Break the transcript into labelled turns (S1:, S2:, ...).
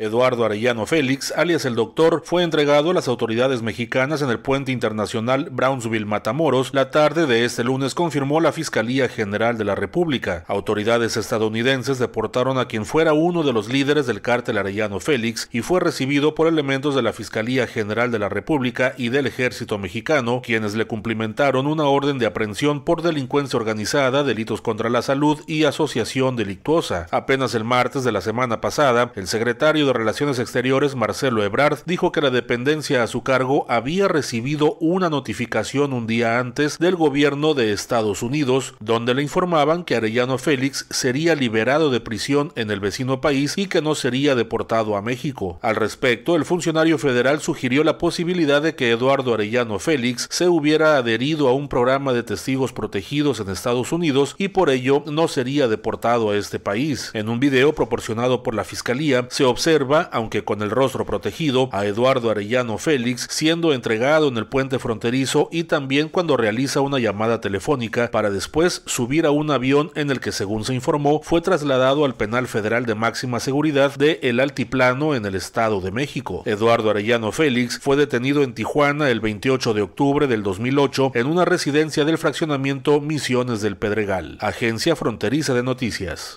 S1: Eduardo Arellano Félix, alias el Doctor, fue entregado a las autoridades mexicanas en el puente internacional Brownsville-Matamoros la tarde de este lunes, confirmó la Fiscalía General de la República. Autoridades estadounidenses deportaron a quien fuera uno de los líderes del cártel Arellano Félix y fue recibido por elementos de la Fiscalía General de la República y del Ejército Mexicano, quienes le cumplimentaron una orden de aprehensión por delincuencia organizada, delitos contra la salud y asociación delictuosa. Apenas el martes de la semana pasada, el secretario Relaciones Exteriores, Marcelo Ebrard, dijo que la dependencia a su cargo había recibido una notificación un día antes del gobierno de Estados Unidos, donde le informaban que Arellano Félix sería liberado de prisión en el vecino país y que no sería deportado a México. Al respecto, el funcionario federal sugirió la posibilidad de que Eduardo Arellano Félix se hubiera adherido a un programa de testigos protegidos en Estados Unidos y por ello no sería deportado a este país. En un video proporcionado por la Fiscalía se observa aunque con el rostro protegido, a Eduardo Arellano Félix siendo entregado en el puente fronterizo y también cuando realiza una llamada telefónica para después subir a un avión en el que según se informó fue trasladado al penal federal de máxima seguridad de El Altiplano en el Estado de México. Eduardo Arellano Félix fue detenido en Tijuana el 28 de octubre del 2008 en una residencia del fraccionamiento Misiones del Pedregal, agencia fronteriza de noticias.